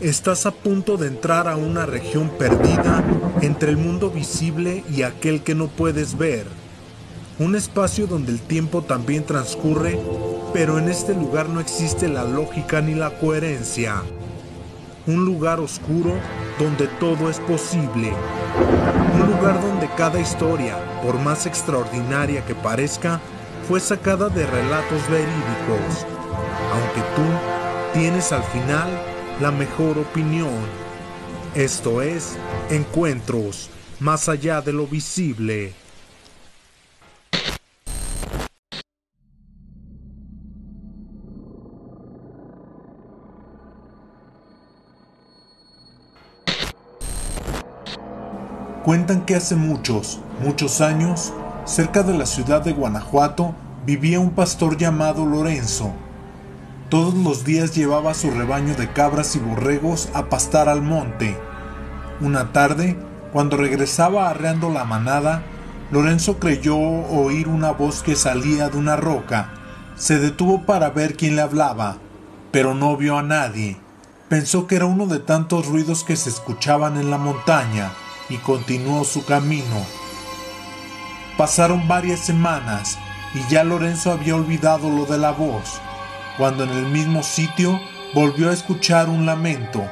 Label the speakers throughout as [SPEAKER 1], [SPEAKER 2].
[SPEAKER 1] Estás a punto de entrar a una región perdida entre el mundo visible y aquel que no puedes ver. Un espacio donde el tiempo también transcurre, pero en este lugar no existe la lógica ni la coherencia. Un lugar oscuro donde todo es posible. Un lugar donde cada historia, por más extraordinaria que parezca, fue sacada de relatos verídicos. Aunque tú tienes al final la mejor opinión. Esto es Encuentros más allá de lo visible. Cuentan que hace muchos, muchos años, cerca de la ciudad de Guanajuato, vivía un pastor llamado Lorenzo, todos los días llevaba su rebaño de cabras y borregos a pastar al monte. Una tarde, cuando regresaba arreando la manada, Lorenzo creyó oír una voz que salía de una roca. Se detuvo para ver quién le hablaba, pero no vio a nadie. Pensó que era uno de tantos ruidos que se escuchaban en la montaña y continuó su camino. Pasaron varias semanas y ya Lorenzo había olvidado lo de la voz cuando en el mismo sitio volvió a escuchar un lamento.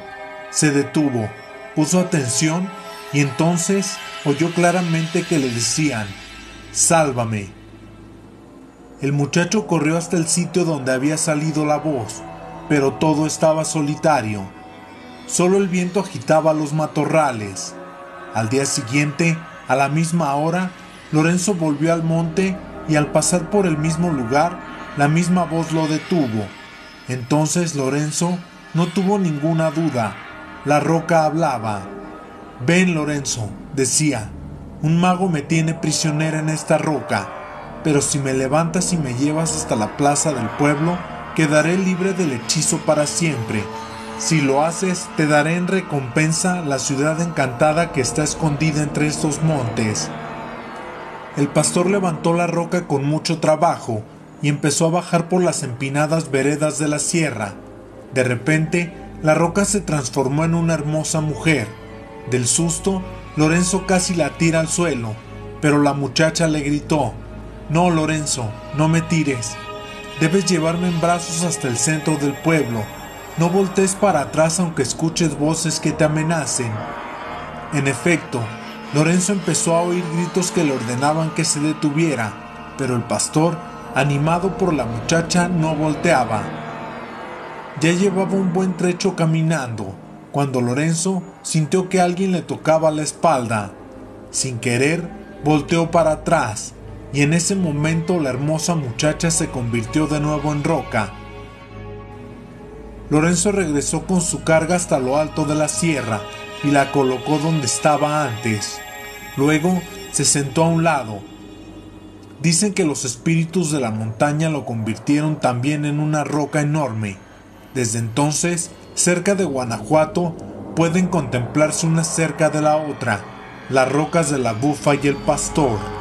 [SPEAKER 1] Se detuvo, puso atención y entonces oyó claramente que le decían, Sálvame. El muchacho corrió hasta el sitio donde había salido la voz, pero todo estaba solitario. Solo el viento agitaba los matorrales. Al día siguiente, a la misma hora, Lorenzo volvió al monte y al pasar por el mismo lugar la misma voz lo detuvo. Entonces Lorenzo no tuvo ninguna duda. La roca hablaba. Ven, Lorenzo, decía, un mago me tiene prisionera en esta roca, pero si me levantas y me llevas hasta la plaza del pueblo, quedaré libre del hechizo para siempre. Si lo haces, te daré en recompensa la ciudad encantada que está escondida entre estos montes. El pastor levantó la roca con mucho trabajo, y empezó a bajar por las empinadas veredas de la sierra. De repente, la roca se transformó en una hermosa mujer. Del susto, Lorenzo casi la tira al suelo, pero la muchacha le gritó, No, Lorenzo, no me tires. Debes llevarme en brazos hasta el centro del pueblo. No voltees para atrás aunque escuches voces que te amenacen. En efecto, Lorenzo empezó a oír gritos que le ordenaban que se detuviera, pero el pastor animado por la muchacha, no volteaba. Ya llevaba un buen trecho caminando, cuando Lorenzo sintió que alguien le tocaba la espalda. Sin querer, volteó para atrás, y en ese momento la hermosa muchacha se convirtió de nuevo en roca. Lorenzo regresó con su carga hasta lo alto de la sierra y la colocó donde estaba antes. Luego se sentó a un lado, Dicen que los espíritus de la montaña lo convirtieron también en una roca enorme. Desde entonces, cerca de Guanajuato, pueden contemplarse una cerca de la otra, las rocas de la bufa y el pastor.